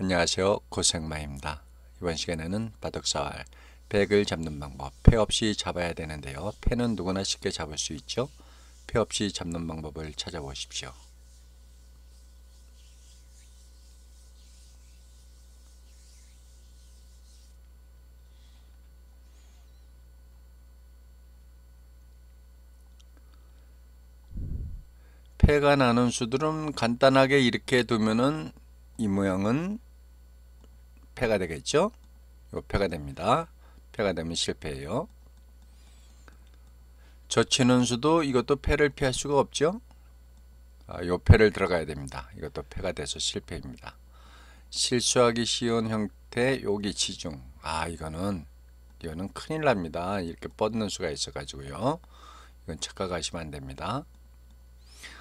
안녕하세요. 고생마입니다. 이번 시간에는 바둑사활 백을 잡는 방법 패 없이 잡아야 되는데요. 패는 누구나 쉽게 잡을 수 있죠? 패 없이 잡는 방법을 찾아보십시오. 패가 나는 수들은 간단하게 이렇게 두면은 이 모양은 패가 되겠죠? 요 패가 됩니다. 패가 되면 실패예요. 젖히는 수도 이것도 패를 피할 수가 없죠? 아, 요 패를 들어가야 됩니다. 이것도 패가 돼서 실패입니다. 실수하기 쉬운 형태 여기 지중. 아 이거는 이거는 큰일 납니다. 이렇게 뻗는 수가 있어 가지고요. 이건 착각하시면 안 됩니다.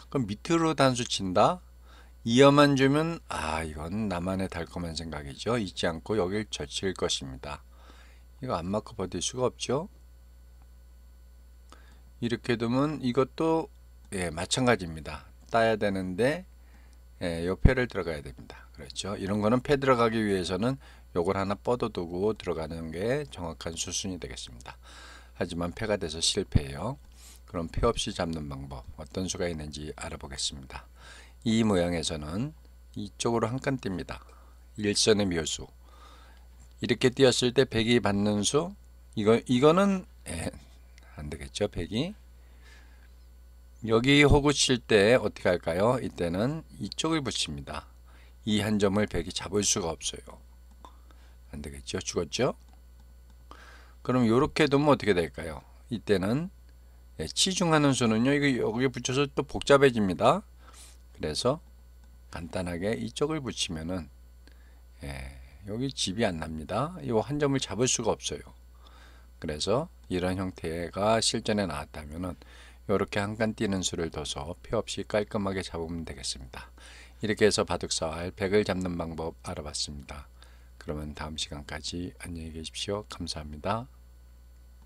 그럼 밑으로 단수 친다. 이어만 주면 아 이건 나만의 달콤한 생각이죠. 잊지 않고 여길 젖힐 것입니다. 이거 안 맞고 버틸 수가 없죠. 이렇게 두면 이것도 예, 마찬가지입니다. 따야 되는데 예, 요 패를 들어가야 됩니다. 그렇죠. 이런 거는 패 들어가기 위해서는 요걸 하나 뻗어두고 들어가는 게 정확한 수순이 되겠습니다. 하지만 패가 돼서 실패해요. 그럼 패 없이 잡는 방법 어떤 수가 있는지 알아보겠습니다. 이 모양에서는 이쪽으로 한칸 띕니다. 일선의 묘수 이렇게 띄었을 때 백이 받는 수 이거 이거는 예, 안 되겠죠 백이 여기 호구 칠 때 어떻게 할까요? 이때는 이쪽을 붙입니다. 이 한 점을 백이 잡을 수가 없어요. 안 되겠죠? 죽었죠? 그럼 이렇게 두면 어떻게 될까요? 이때는 예, 치중하는 수는요. 이거 여기 붙여서 또 복잡해집니다. 그래서 간단하게 이쪽을 붙이면은 예, 여기 집이 안 납니다. 이 한 점을 잡을 수가 없어요. 그래서 이런 형태가 실전에 나왔다면은 이렇게 한 칸 띄는 수를 둬서 표 없이 깔끔하게 잡으면 되겠습니다. 이렇게 해서 바둑사활 백을 잡는 방법 알아봤습니다. 그러면 다음 시간까지 안녕히 계십시오. 감사합니다.